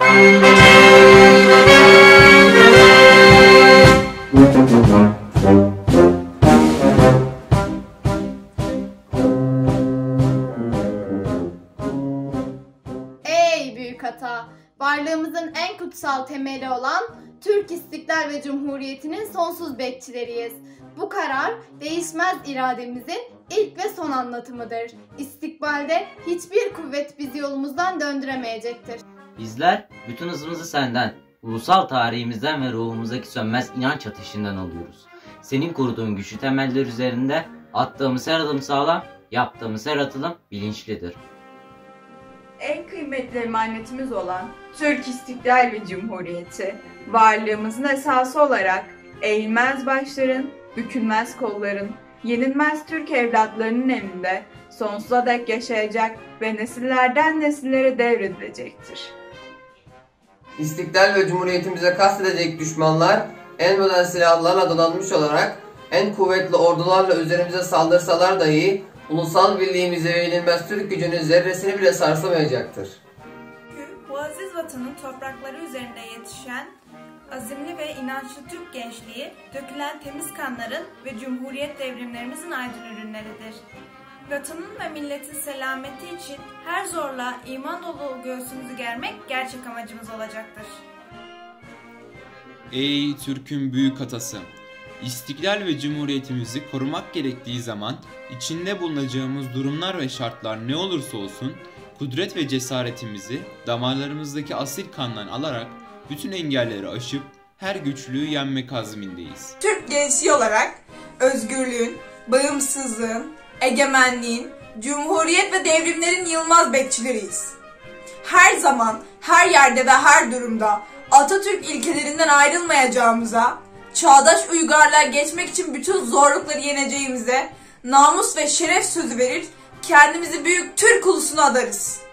Ey büyük hata! Varlığımızın en kutsal temeli olan Türk İstiklal ve Cumhuriyeti'nin sonsuz bekçileriyiz. Bu karar değişmez irademizin ilk ve son anlatımıdır. İstikbalde hiçbir kuvvet bizi yolumuzdan döndüremeyecektir. Bizler bütün hızımızı senden, ulusal tarihimizden ve ruhumuzdaki sönmez inanç ateşinden alıyoruz. Senin kurduğun güçlü temeller üzerinde attığımız her adım sağlam, yaptığımız her atılım bilinçlidir. En kıymetli emanetimiz olan Türk İstiklal ve Cumhuriyeti, varlığımızın esası olarak eğilmez başların, bükülmez kolların, yenilmez Türk evlatlarının elinde sonsuza dek yaşayacak ve nesillerden nesillere devredilecektir. İstiklal ve Cumhuriyetimize kastedecek düşmanlar en modern silahlarla donanmış olarak en kuvvetli ordularla üzerimize saldırsalar dahi ulusal birliğimizi ve yenilmez Türk gücünün zerresini bile sarsamayacaktır. Bu aziz vatanın toprakları üzerinde yetişen azimli ve inançlı Türk gençliği, dökülen temiz kanların ve cumhuriyet devrimlerimizin aydın ürünleridir. Vatanın ve milletin selameti için her zorla iman dolu göğsümüzü germek gerçek amacımız olacaktır. Ey Türk'ün büyük atası! İstiklal ve cumhuriyetimizi korumak gerektiği zaman içinde bulunacağımız durumlar ve şartlar ne olursa olsun kudret ve cesaretimizi damarlarımızdaki asil kandan alarak bütün engelleri aşıp her güçlüğü yenmek azmindeyiz. Türk gençliği olarak özgürlüğün, bağımsızlığın, egemenliğin, cumhuriyet ve devrimlerin yılmaz bekçileriyiz. Her zaman, her yerde ve her durumda Atatürk ilkelerinden ayrılmayacağımıza, çağdaş uygarlığa geçmek için bütün zorlukları yeneceğimize, namus ve şeref sözü verir, kendimizi büyük Türk ulusuna adarız.